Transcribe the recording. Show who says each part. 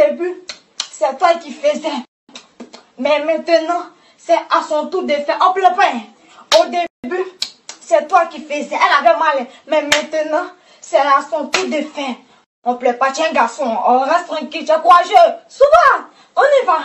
Speaker 1: début, c'est toi qui faisais. Mais maintenant, c'est à son tour de faire. Hop le pain. Au début, c'est toi qui faisais. Elle avait mal. Mais maintenant, c'est à son tour de faire. On plaît pas, tiens garçon. On reste tranquille, tu es courageux. Souvent, on y va.